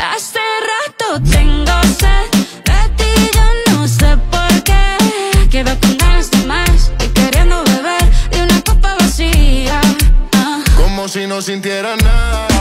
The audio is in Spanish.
Hace rato tengo sed de ti, yo no sé por qué. Quedo con ganas de más y queriendo beber de una copa vacía. Como si no sintiera nada